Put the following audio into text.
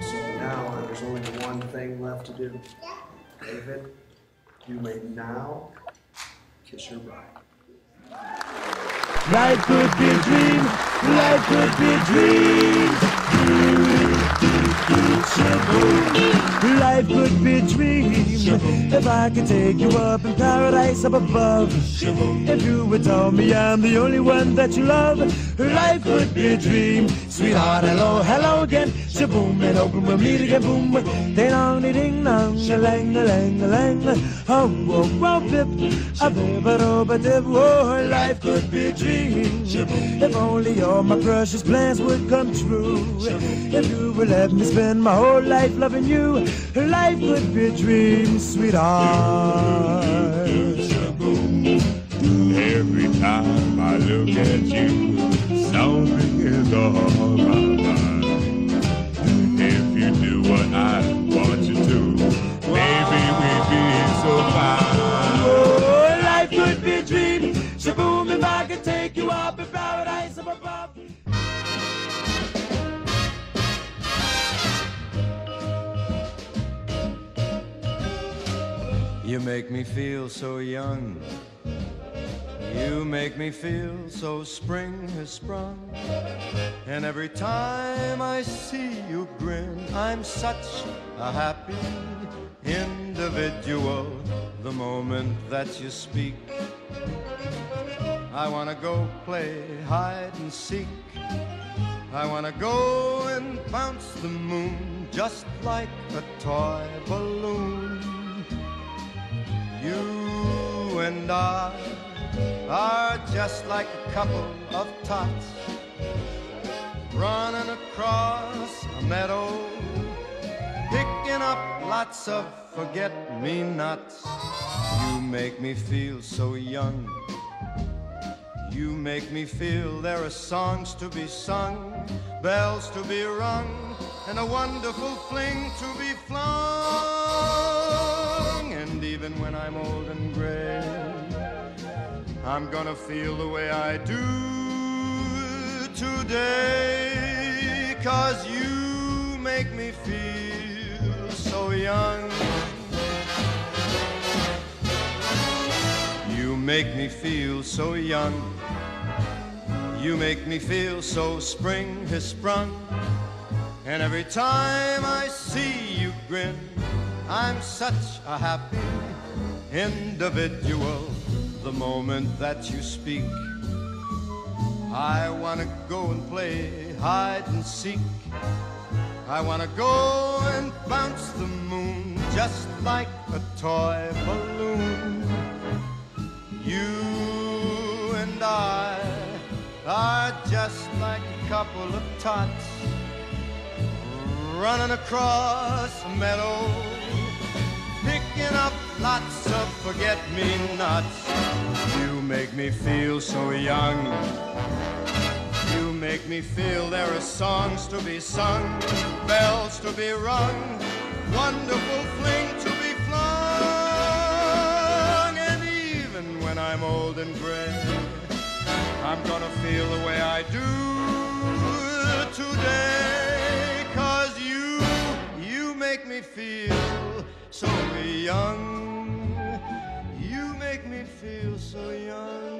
So now there's only one thing left to do. David, you may now kiss your bride. Life could be a dream, life could be a dream. Life could be a dream if I could take you up in paradise up above. If you would tell me I'm the only one that you love, life could be a dream. Sweetheart, hello, hello again. Shaboom and open, we'll meet again. Boom, ding dong, ding dong, a lang, a lang, a lang. Oh, whoa, whoa, pip, a bip, a do, a dip. Oh, life could be a dream. If only all my precious plans would come true. If you would let me spend my whole life loving you, life could be a dream, sweetheart. Every time I look at you, something is on You make me feel so young. You make me feel so spring has sprung. And every time I see you grin, I'm such a happy individual. The moment that you speak, I wanna go play hide and seek. I wanna go and bounce the moon just like a toy balloon. You and I are just like a couple of tots running across a meadow, picking up lots of forget me nots. You make me feel so young. You make me feel there are songs to be sung, bells to be rung, and a wonderful fling to be flung. Even when I'm old and gray, I'm gonna feel the way I do today. Cause you make me feel so young. You make me feel so young. You make me feel so spring has sprung. And every time I see you grin, I'm such a happy individual. The moment that you speak, I wanna go and play hide and seek. I wanna go and bounce the moon just like a toy balloon. You and I are just like a couple of tots running across a meadow, picking up lots of forget me nots. You make me feel so young. You make me feel there are songs to be sung, bells to be rung, wonderful fling to be flung. And even when I'm old and gray, I'm gonna feel the way I do today. Cause you, you make me feel so young. You make me feel so young.